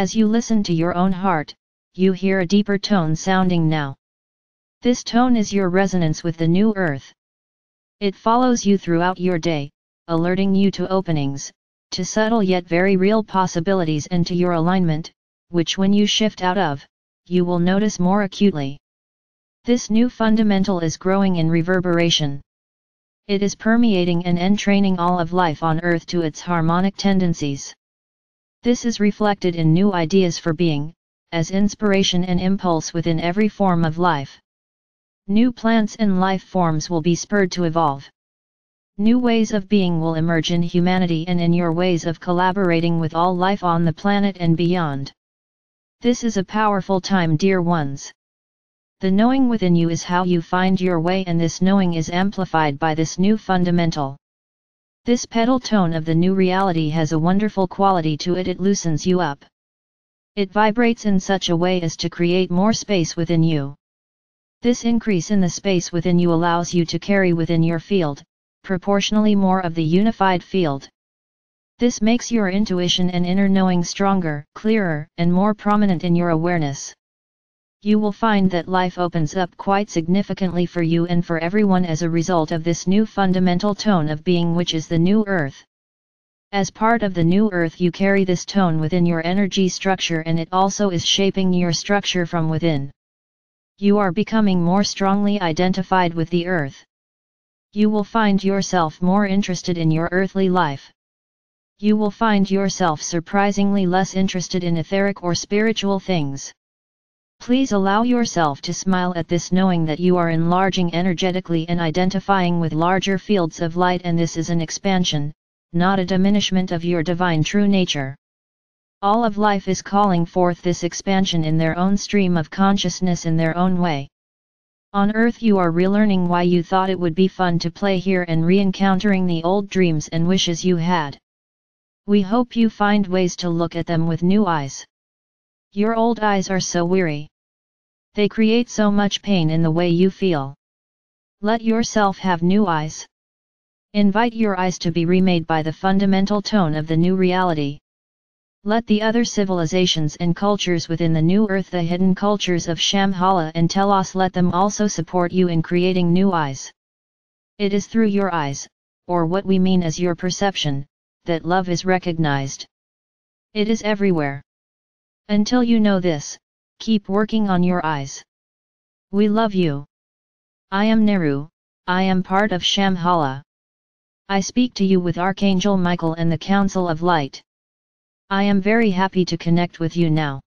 As you listen to your own heart, you hear a deeper tone sounding now. This tone is your resonance with the new earth. It follows you throughout your day, alerting you to openings, to subtle yet very real possibilities and to your alignment, which when you shift out of, you will notice more acutely. This new fundamental is growing in reverberation. It is permeating and entraining all of life on earth to its harmonic tendencies. This is reflected in new ideas for being, as inspiration and impulse within every form of life. New plants and life forms will be spurred to evolve. New ways of being will emerge in humanity and in your ways of collaborating with all life on the planet and beyond. This is a powerful time dear ones. The knowing within you is how you find your way and this knowing is amplified by this new fundamental. This pedal tone of the new reality has a wonderful quality to it it loosens you up. It vibrates in such a way as to create more space within you. This increase in the space within you allows you to carry within your field, proportionally more of the unified field. This makes your intuition and inner knowing stronger, clearer, and more prominent in your awareness. You will find that life opens up quite significantly for you and for everyone as a result of this new fundamental tone of being which is the new earth. As part of the new earth you carry this tone within your energy structure and it also is shaping your structure from within. You are becoming more strongly identified with the earth you will find yourself more interested in your earthly life. You will find yourself surprisingly less interested in etheric or spiritual things. Please allow yourself to smile at this knowing that you are enlarging energetically and identifying with larger fields of light and this is an expansion, not a diminishment of your divine true nature. All of life is calling forth this expansion in their own stream of consciousness in their own way. On Earth you are relearning why you thought it would be fun to play here and re-encountering the old dreams and wishes you had. We hope you find ways to look at them with new eyes. Your old eyes are so weary. They create so much pain in the way you feel. Let yourself have new eyes. Invite your eyes to be remade by the fundamental tone of the new reality. Let the other civilizations and cultures within the new earth the hidden cultures of Shambhala and Telos let them also support you in creating new eyes. It is through your eyes, or what we mean as your perception, that love is recognized. It is everywhere. Until you know this, keep working on your eyes. We love you. I am Neru, I am part of Shambhala. I speak to you with Archangel Michael and the Council of Light. I am very happy to connect with you now.